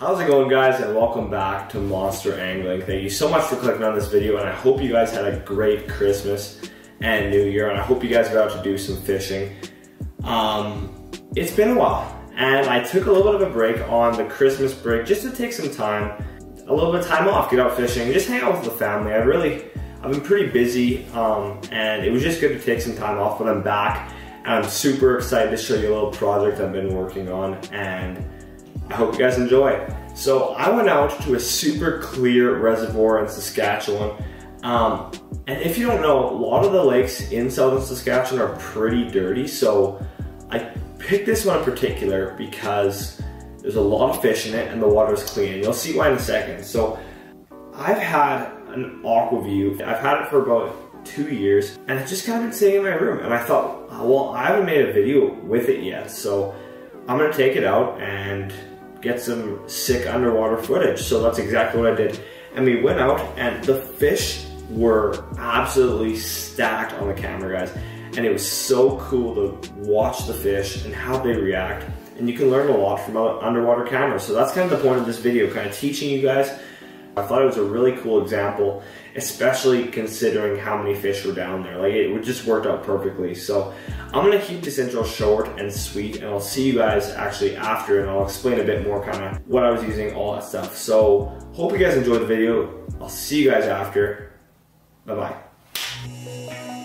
How's it going guys and welcome back to Monster Angling. Thank you so much for clicking on this video and I hope you guys had a great Christmas and New Year and I hope you guys got out to do some fishing. Um, it's been a while and I took a little bit of a break on the Christmas break just to take some time, a little bit of time off, get out fishing, just hang out with the family. I really, I've been pretty busy um, and it was just good to take some time off but I'm back and I'm super excited to show you a little project I've been working on and I hope you guys enjoy. So I went out to a super clear reservoir in Saskatchewan. Um, and if you don't know, a lot of the lakes in southern Saskatchewan are pretty dirty. So I picked this one in particular because there's a lot of fish in it and the water is clean. You'll see why in a second. So I've had an Aqua-Vu. I've had it for about two years and it's just kind of been sitting in my room. And I thought, well, I haven't made a video with it yet. So I'm gonna take it out and get some sick underwater footage. So that's exactly what I did. And we went out and the fish were absolutely stacked on the camera, guys. And it was so cool to watch the fish and how they react. And you can learn a lot from underwater cameras. So that's kind of the point of this video, kind of teaching you guys. I thought it was a really cool example especially considering how many fish were down there. Like it just worked out perfectly. So I'm gonna keep this intro short and sweet and I'll see you guys actually after and I'll explain a bit more kind of what I was using, all that stuff. So hope you guys enjoyed the video. I'll see you guys after. Bye-bye.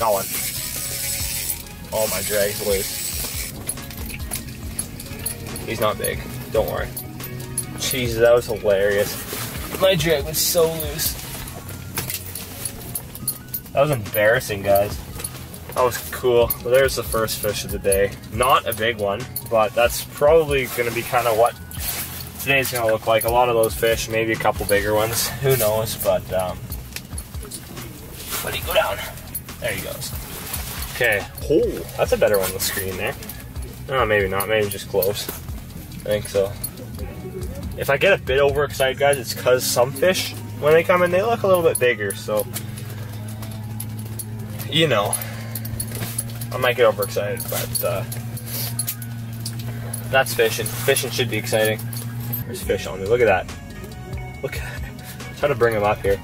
Got one. Oh, my drag's loose. He's not big. Don't worry. Jesus, that was hilarious. My drag was so loose. That was embarrassing, guys. That was cool. Well, there's the first fish of the day. Not a big one, but that's probably going to be kind of what today's going to look like. A lot of those fish, maybe a couple bigger ones. Who knows, but um, he go down. There he goes. Okay. Oh, that's a better one, on the screen there. Oh, maybe not. Maybe just close. I think so. If I get a bit overexcited, guys, it's because some fish, when they come in, they look a little bit bigger. So, you know, I might get overexcited, but uh, that's fishing. Fishing should be exciting. There's fish on me. Look at that. Look at that. Try to bring him up here.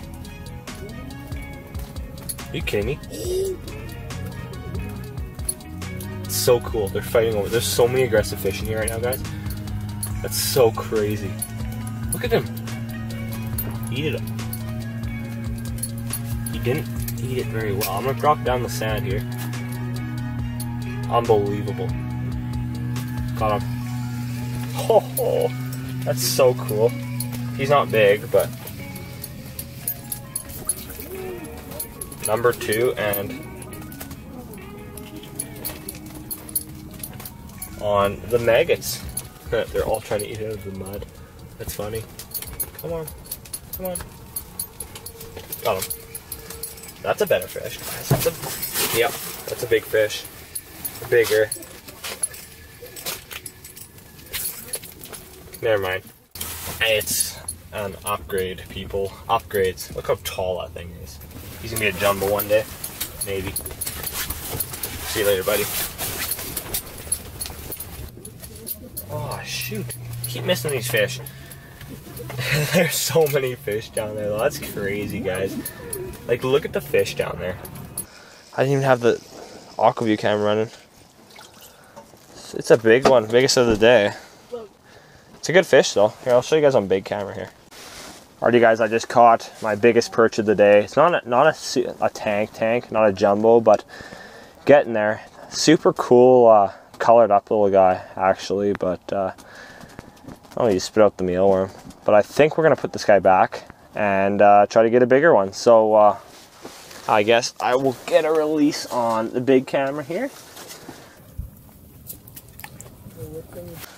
Are you kidding me? It's so cool. They're fighting over. There's so many aggressive fish in here right now, guys. That's so crazy. Look at him. Eat it. up. He didn't eat it very well. I'm gonna drop down the sand here. Unbelievable. Got him. Oh, that's so cool. He's not big, but number two and on the maggots. They're all trying to eat out of the mud. That's funny. Come on. Come on. Got him. That's a better fish. That's a, yep, that's a big fish. Bigger. Never mind. It's an upgrade, people. Upgrades. Look how tall that thing is. He's gonna be a jumbo one day, maybe. See you later, buddy. Oh shoot! Keep missing these fish. There's so many fish down there though. That's crazy, guys. Like, look at the fish down there. I didn't even have the Aqua-Vu camera running. It's a big one, biggest of the day. It's a good fish though. Here, I'll show you guys on big camera here. Alrighty guys, I just caught my biggest perch of the day. It's not a, not a, a tank tank, not a jumbo, but getting there. Super cool, uh, colored up little guy actually, but uh, oh, you spit out the mealworm. But I think we're gonna put this guy back and uh, try to get a bigger one. So uh, I guess I will get a release on the big camera here.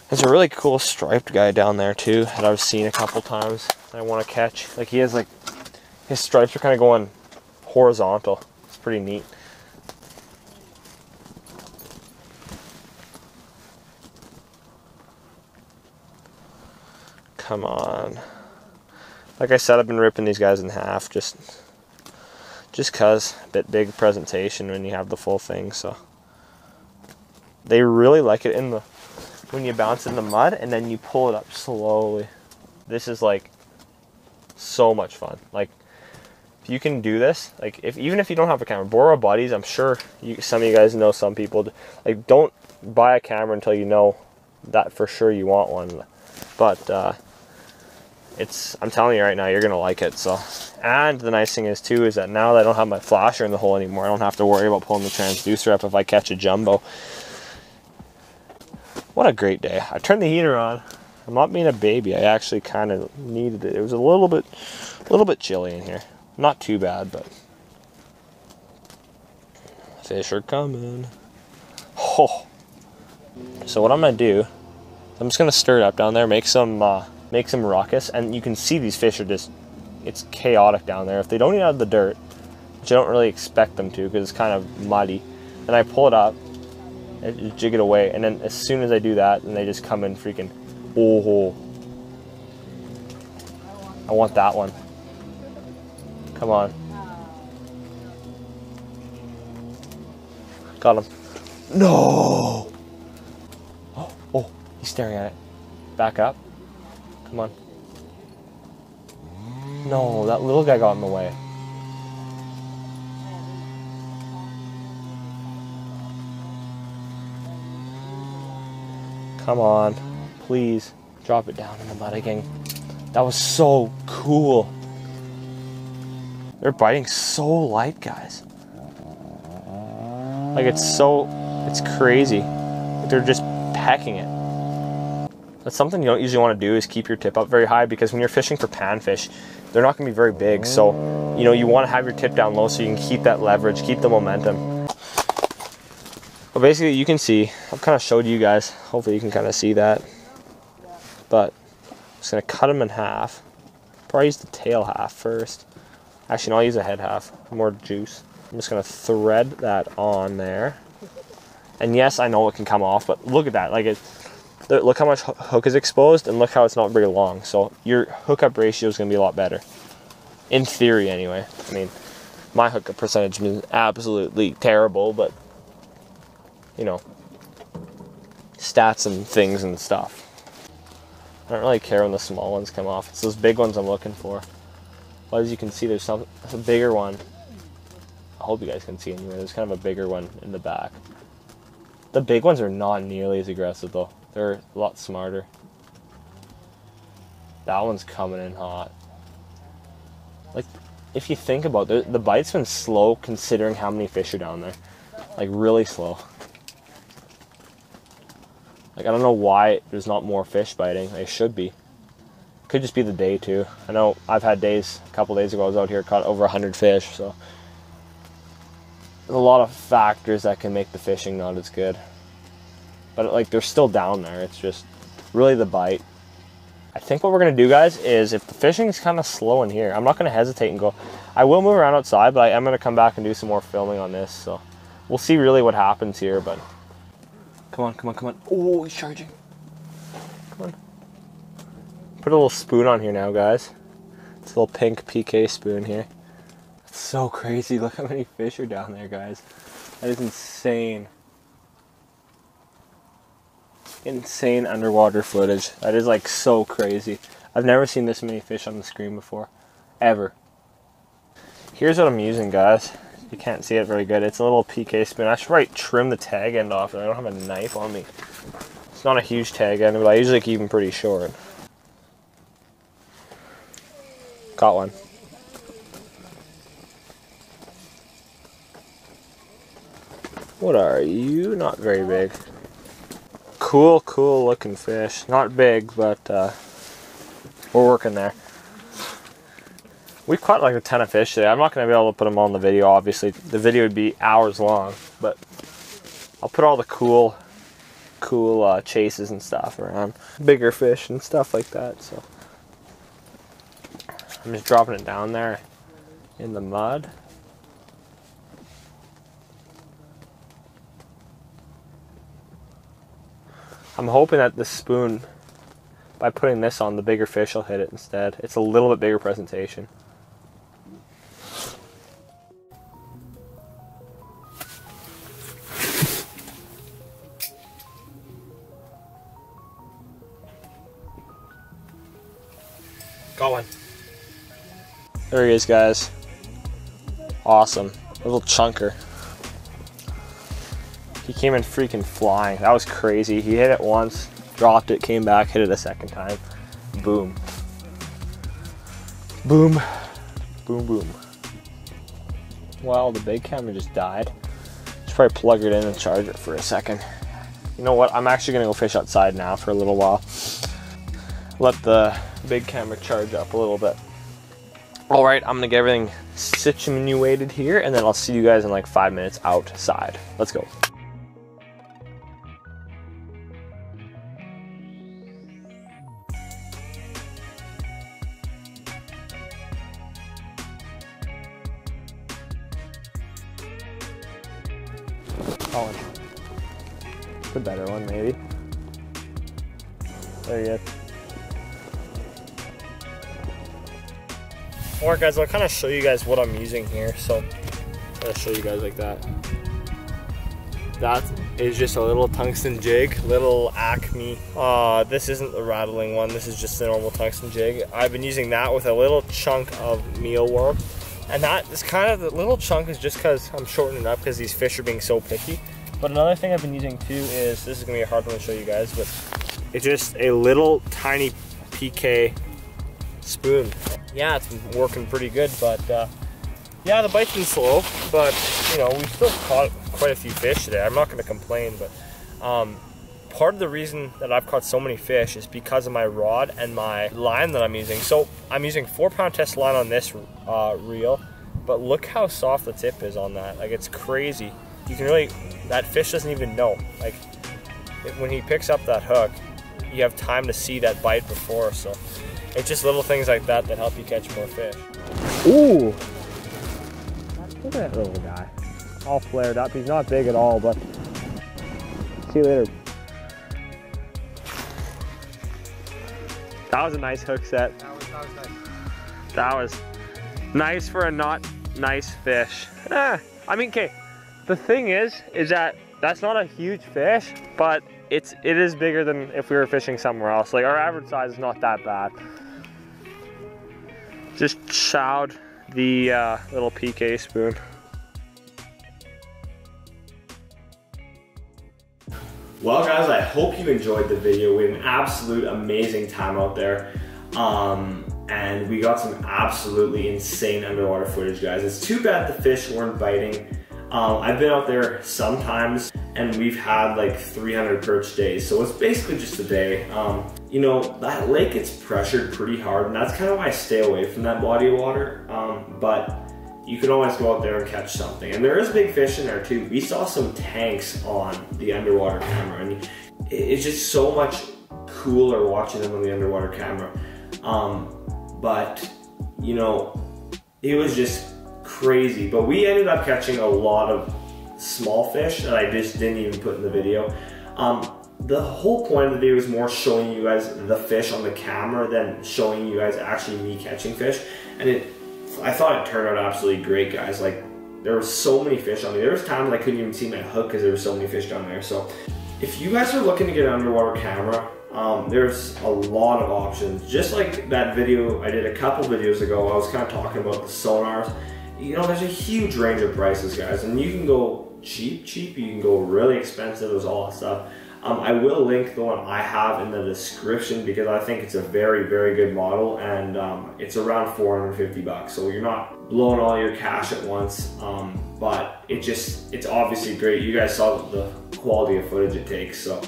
There's a really cool striped guy down there too that I've seen a couple times. that I want to catch. Like he has like his stripes are kind of going horizontal. It's pretty neat. Come on. Like I said, I've been ripping these guys in half just just cuz bit big presentation when you have the full thing, so they really like it in the when you bounce in the mud and then you pull it up slowly. This is like so much fun. Like if you can do this, like if even if you don't have a camera, borrow buddies. I'm sure you, some of you guys know some people. Like don't buy a camera until you know that for sure you want one. But uh, it's I'm telling you right now, you're gonna like it. So, and the nice thing is too is that now that I don't have my flasher in the hole anymore, I don't have to worry about pulling the transducer up if I catch a jumbo. What a great day! I turned the heater on. I'm not being a baby. I actually kind of needed it. It was a little bit, a little bit chilly in here. Not too bad, but fish are coming. Oh. So what I'm gonna do, I'm just gonna stir it up down there, make some. Uh, make some ruckus, and you can see these fish are just, it's chaotic down there. If they don't eat out of the dirt, which I don't really expect them to because it's kind of muddy, then I pull it up and jig it away, and then as soon as I do that, then they just come in freaking, oh, I want that one. Come on. Got him. No! Oh, oh, he's staring at it. Back up. Come on. No, that little guy got in the way. Come on. Please. Drop it down in the mud again. That was so cool. They're biting so light, guys. Like it's so, it's crazy. They're just pecking it. That's something you don't usually want to do is keep your tip up very high because when you're fishing for panfish, they're not going to be very big. So, you know, you want to have your tip down low so you can keep that leverage, keep the momentum. But basically, you can see, I've kind of showed you guys. Hopefully, you can kind of see that. But I'm just to cut them in half. Probably use the tail half first. Actually, no, I'll use a head half. More juice. I'm just to thread that on there. And yes, I know it can come off, but look at that. Like it, look how much hook is exposed and look how it's not very long. So your hookup ratio is to be a lot better. In theory, anyway. I mean, my hookup percentage is absolutely terrible, but you know, stats and things and stuff. I don't really care when the small ones come off. It's those big ones I'm looking for. But as you can see, there's some a bigger one. I hope you guys can see anyway. There's kind of a bigger one in the back. The big ones are not nearly as aggressive though. They're a lot smarter. That one's coming in hot. Like, if you think about it, the bite's been slow considering how many fish are down there. Like, really slow. Like, I don't know why there's not more fish biting. They should be. Could just be the day, too. I know I've had days, a couple days ago, I was out here, caught over 100 fish, so. There's a lot of factors that can make the fishing not as good but like they're still down there. It's just really the bite. I think what we're gonna do, guys, is if the fishing is kind of slow in here, I'm not gonna hesitate and go. I will move around outside, but I am gonna come back and do some more filming on this. So we'll see really what happens here. But come on, come on, come on! Oh, he's charging. Come on. Put a little spoon on here now, guys. It's a little pink PK spoon here. It's so crazy. Look how many fish are down there, guys. That is insane insane underwater footage. That is like so crazy. I've never seen this many fish on the screen before. Ever. Here's what I'm using, guys. You can't see it very good. It's a little PK spoon. I should probably trim the tag end off. I don't have a knife on me. It's not a huge tag end, but I usually keep them pretty short. Caught one. What are you? Not very big cool, cool looking fish. Not big, but uh, we're working there. We caught like a ton of fish today. I'm not going to be able to put them in the video, obviously. The video would be hours long, but I'll put all the cool, cool uh, chases and stuff around. Bigger fish and stuff like that, so. I'm just dropping it down there. in the mud. I'm hoping that the spoon, by putting this on, the bigger fish will hit it instead. It's a little bit bigger presentation. Got one. There he is, guys. Awesome. Little chunker. He came in freaking flying. That was crazy. He hit it once, dropped it, came back, hit it a second time. Boom. Boom. Boom, boom. Well, the big camera just died. Just probably plug it in and charge it for a second. You know what? I'm actually gonna go fish outside now for a little while. Let the big camera charge up a little bit. All right, I'm gonna get everything situated here and then I'll see you guys in like five minutes outside. Let's go. Alright guys, I'll kind of show you guys what I'm using here. So, I'll show you guys like that. That is just a little tungsten jig, little Acme. Uh, this isn't the rattling one, this is just a normal tungsten jig. I've been using that with a little chunk of mealworm. And that is kind of, the little chunk is just because I'm shortening up because these fish are being so picky. But another thing I've been using too is, this is gonna be a hard one to show you guys, but it's just a little tiny PK spoon yeah, it's working pretty good. But uh, yeah, the bite's been slow, but you know, we've still caught quite a few fish today. I'm not going to complain, but um, part of the reason that I've caught so many fish is because of my rod and my line that I'm using. So I'm using four pound test line on this uh, reel, but look how soft the tip is on that. Like it's crazy. You can really, that fish doesn't even know. Like when he picks up that hook, you have time to see that bite before. So it's just little things like that that help you catch more fish. Ooh! Look at that little guy. All flared up. He's not big at all, but see you later. That was a nice hook set. That was, that was nice. That was nice for a not nice fish. Eh, I mean, okay, the thing is, is that that's not a huge fish, but it's it is bigger than if we were fishing somewhere else. Like our average size is not that bad. Just chowed the uh, little PK spoon. Well guys, I hope you enjoyed the video. We had an absolute amazing time out there. Um, and we got some absolutely insane underwater footage guys. It's too bad the fish weren't biting. Um, I've been out there sometimes and we've had like 300 perch days. So it's basically just a day. Um, you know, that lake gets pressured pretty hard and that's kind of why I stay away from that body of water. Um, but you can always go out there and catch something. And there is big fish in there too. We saw some tanks on the underwater camera and it's just so much cooler watching them on the underwater camera. Um, but, you know, it was just crazy. But we ended up catching a lot of small fish that I just didn't even put in the video. Um, the whole point of the video is more showing you guys the fish on the camera than showing you guys actually me catching fish. And it, I thought it turned out absolutely great, guys. Like there were so many fish on me. There was times I couldn't even see my hook because there were so many fish down there. So if you guys are looking to get an underwater camera, um, there's a lot of options. Just like that video I did a couple videos ago, I was kind of talking about the sonars you know, there's a huge range of prices, guys, and you can go cheap, cheap, you can go really expensive, there's all that stuff. Um, I will link the one I have in the description because I think it's a very, very good model and um, it's around 450 bucks. So you're not blowing all your cash at once, um, but it just, it's obviously great. You guys saw the quality of footage it takes. So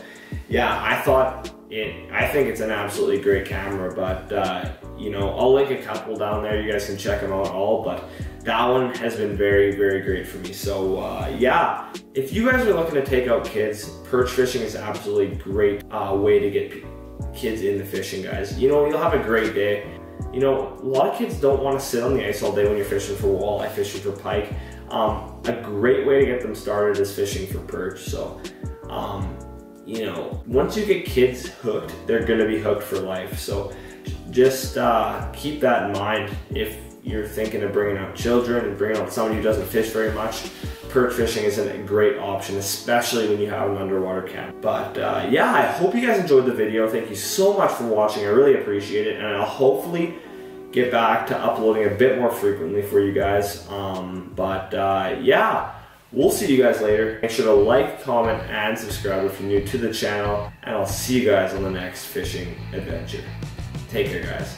yeah, I thought it, I think it's an absolutely great camera, but uh, you know, I'll link a couple down there. You guys can check them out all, but that one has been very, very great for me. So uh, yeah, if you guys are looking to take out kids, perch fishing is absolutely great uh, way to get kids into fishing, guys. You know, you'll have a great day you know, a lot of kids don't want to sit on the ice all day when you're fishing for walleye, fishing for pike. Um, a great way to get them started is fishing for perch. So, um, you know, once you get kids hooked, they're gonna be hooked for life. So just uh, keep that in mind if you're thinking of bringing out children and bringing out somebody who doesn't fish very much. Perch fishing is a great option, especially when you have an underwater camp. But uh, yeah, I hope you guys enjoyed the video. Thank you so much for watching. I really appreciate it, and I'll hopefully get back to uploading a bit more frequently for you guys. Um, but uh, yeah, we'll see you guys later. Make sure to like, comment, and subscribe if you're new to the channel. And I'll see you guys on the next fishing adventure. Take care, guys.